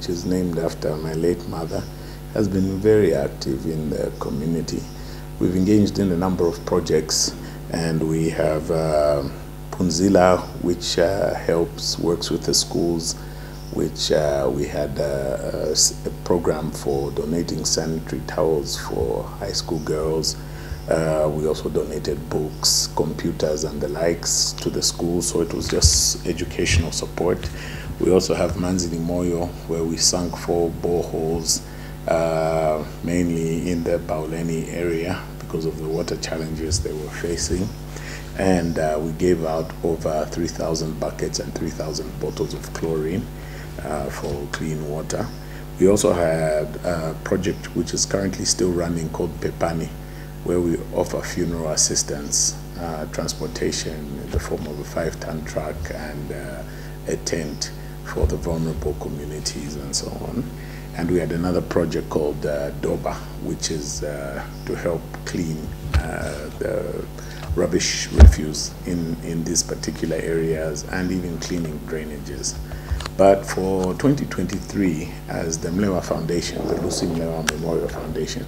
which is named after my late mother, has been very active in the community. We've engaged in a number of projects, and we have uh, Punzila, which uh, helps, works with the schools, which uh, we had a, a, a, program for donating sanitary towels for high school girls. Uh, we also donated books, computers, and the likes to the school, so it was just educational support. We also have Manzini Moyo, where we sunk four boreholes, uh, mainly in the Bauleni area because of the water challenges they were facing. And uh, we gave out over 3,000 buckets and 3,000 bottles of chlorine uh, for clean water. We also had a project which is currently still running called Pepani, where we offer funeral assistance, uh, transportation in the form of a five-ton truck and uh, a tent for the vulnerable communities and so on. And we had another project called uh, DOBA, which is uh, to help clean uh, the rubbish refuse in, in these particular areas and even cleaning drainages. But for 2023, as the Mlewa Foundation, the Lucy Mlewa Memorial Foundation,